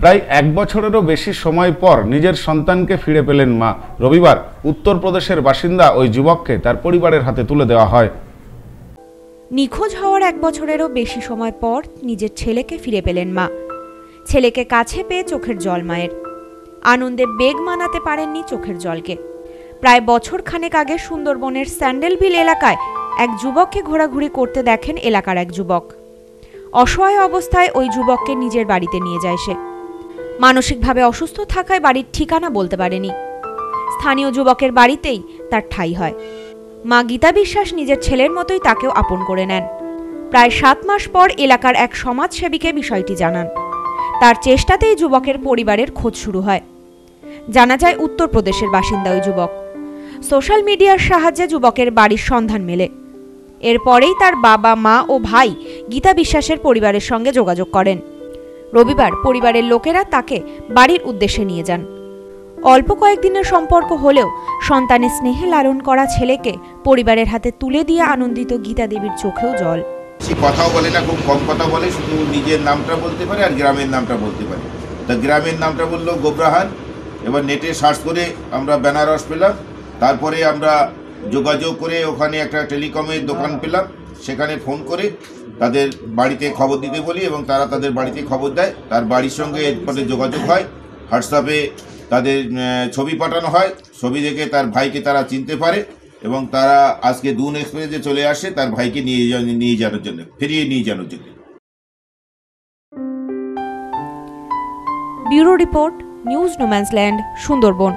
প্রায় এক বছরেরও বেশি সময় পর নিজের সন্তানকে ফিরে পেলেন মা। রবিবার উত্তরপ্রদেশের বাসিন্দা ওই যুবককে তার পরিবারের হাতে তুলে দেওয়া হয়। নিখোঁজ হওয়ার এক বছরেরও বেশি সময় পর নিজের ছেলেকে ফিরে পেলেন মা। ছেলেকে কাছে পেয়ে চোখের জল মায়ের। আনন্দে বেগ মানাতে পারেননি চোখের জলকে। প্রায় বছর খানেক আগে সুন্দরবনের স্যান্ডেলভিল এলাকায় এক যুবককে ঘোরাঘুরি করতে দেখেন এলাকার এক যুবক। অসহায় অবস্থায় ওই যুবককে নিজের বাড়িতে নিয়ে যায় সে। মানসিকভাবে অসুস্থ থাকায় বাড়ির ঠিকানা বলতে পারেনি। স্থানীয় যুবকের বাড়িতেই তার ঠাঁই হয়। মা গীতা বিশ্বাস নিজের ছেলের মতোই তাকেও আপন করে নেন। প্রায় সাত মাস পর এলাকার এক সমাজসেবীকে বিষয়টি জানান। তার চেষ্টাতেই যুবকের পরিবারের খোঁজ শুরু হয়। জানা যায়, উত্তরপ্রদেশের বাসিন্দা ওই যুবক। সোশ্যাল মিডিয়ার সাহায্যে যুবকের বাড়ির সন্ধান মেলে। এরপরেই তার বাবা, মা ও ভাই গীতা বিশ্বাসের পরিবারের সঙ্গে যোগাযোগ করেন। রবিবার পরিবারের লোকেরা তাকে বাড়ির উদ্দেশ্যে নিয়ে যান। অল্প কয়েকদিনের সম্পর্ক হলেও সন্তানের স্নেহে লালন করা ছেলেকে পরিবারের হাতে তুলে দিয়ে আনন্দিত গীতা দেবীর চোখেও জল। সে কথাও বলে না খুব কম কথা বলে শুধু নিজের নামটা বলতে পারে আর গ্রামের নামটা বলতে পারে। তা গ্রামের নামটা বলল গোবরাহান এবার নেটে সার্চ করে আমরা বেনারস পেলাম। তারপরে আমরা যোগাযোগ করে ওখানে একটা টেলিকমের দোকান পেলাম। সেখানে ফোন করে তাদের বাড়িতে খবর দিতে বলি এবং তারা তাদের বাড়িতে খবর দেয়। তার বাড়ির সঙ্গে এরপরে যোগাযোগ হয়। হোয়াটসঅ্যাপে তাদের ছবি পাঠানো হয়। ছবি দেখে তার ভাইকে তারা চিনতে পারে এবং তারা আজকে দুন এক্সপ্রেসে চলে আসে। তার ভাইকে নিয়ে নিয়ে যাওয়ার জন্য, ফিরিয়ে নিয়ে যাওয়ার জন্য। Bureau report, news no man's land, Sundarban.